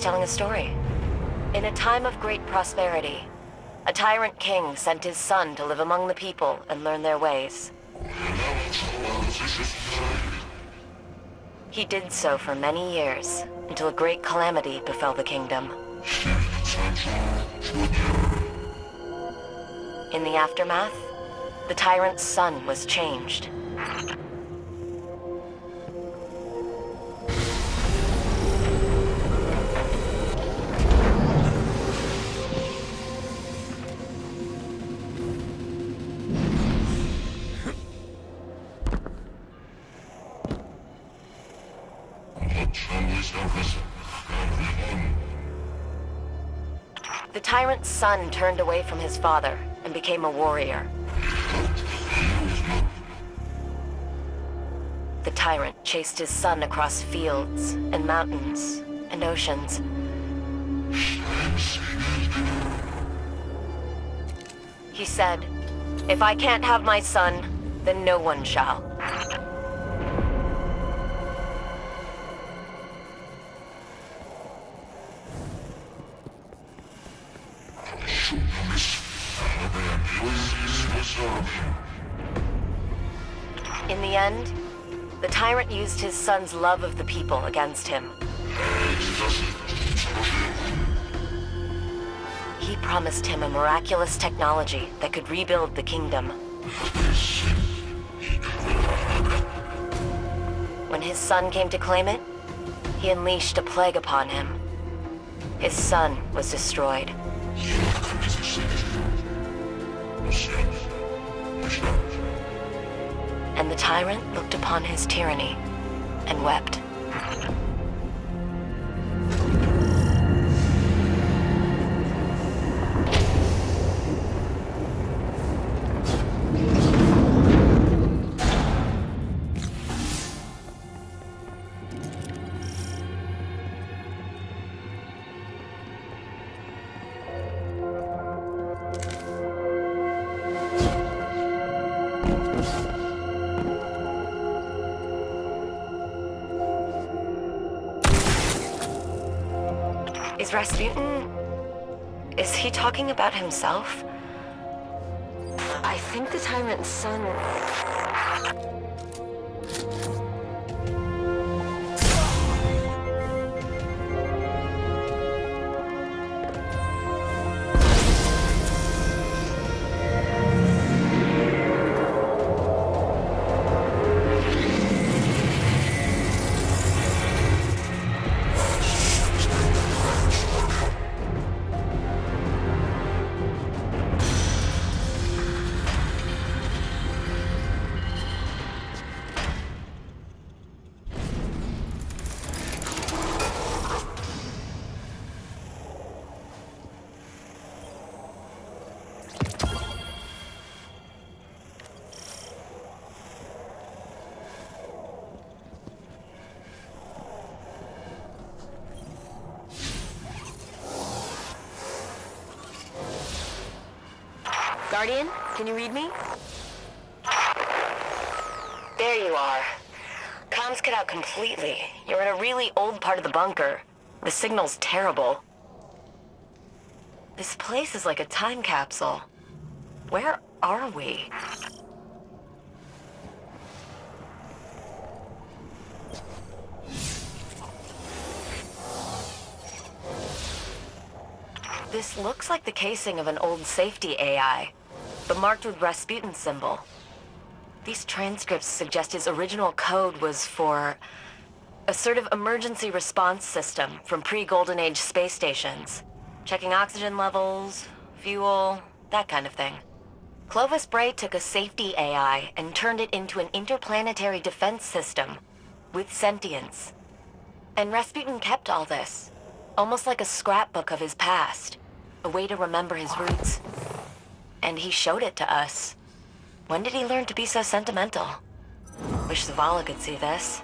telling a story. In a time of great prosperity, a tyrant king sent his son to live among the people and learn their ways. He did so for many years, until a great calamity befell the kingdom. In the aftermath, the tyrant's son was changed. The tyrant's son turned away from his father and became a warrior. The tyrant chased his son across fields and mountains and oceans. He said, if I can't have my son, then no one shall. In the end, the tyrant used his son's love of the people against him. He promised him a miraculous technology that could rebuild the kingdom. When his son came to claim it, he unleashed a plague upon him. His son was destroyed. And the tyrant looked upon his tyranny and wept. Is Rasputin... Is he talking about himself? I think the tyrant's son... Guardian, can you read me? There you are. Comms cut out completely. You're in a really old part of the bunker. The signal's terrible. This place is like a time capsule. Where are we? This looks like the casing of an old safety AI, but marked with Rasputin symbol. These transcripts suggest his original code was for a sort of emergency response system from pre-Golden Age space stations. Checking oxygen levels, fuel, that kind of thing. Clovis Bray took a safety AI and turned it into an interplanetary defense system with sentience. And Rasputin kept all this, almost like a scrapbook of his past, a way to remember his roots. And he showed it to us. When did he learn to be so sentimental? Wish Zavala could see this.